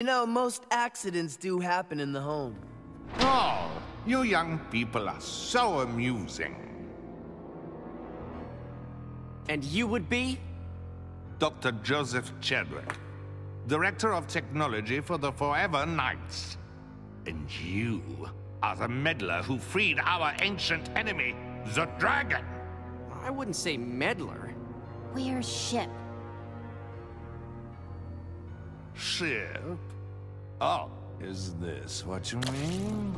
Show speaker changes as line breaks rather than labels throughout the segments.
You know, most accidents do happen in the home.
Oh, you young people are so amusing.
And you would be?
Dr. Joseph Chadwick, Director of Technology for the Forever Knights. And you are the meddler who freed our ancient enemy, the dragon.
I wouldn't say meddler.
Where's ship?
Ship? Oh, is this what you mean?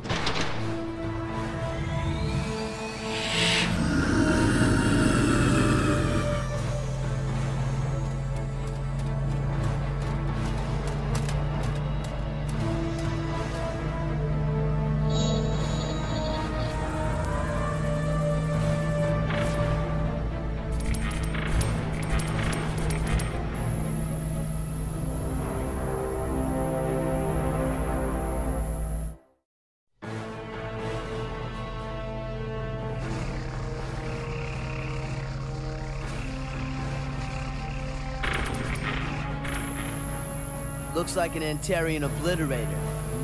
Looks like an Antarian obliterator.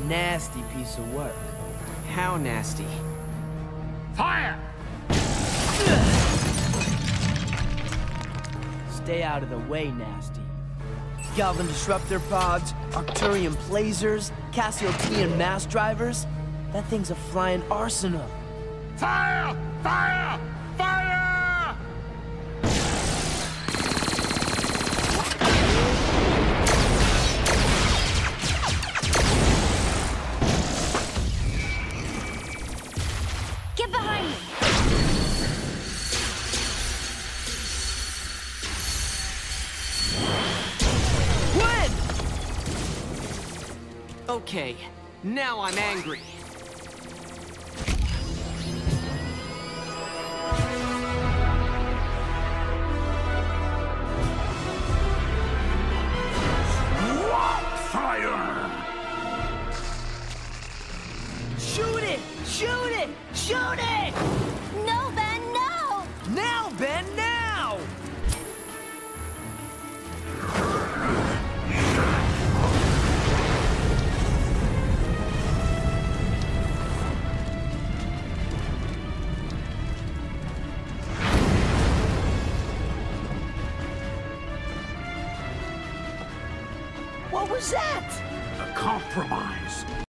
Nasty piece of work.
How nasty?
Fire!
Stay out of the way, Nasty. Galvan disruptor pods, Arcturian blazers, Cassiopean mass drivers. That thing's a flying arsenal.
Fire! Fire! Fire!
Get behind me!
Okay, now I'm angry.
Shoot it!
No, Ben, no!
Now, Ben, now! What was that?
A compromise.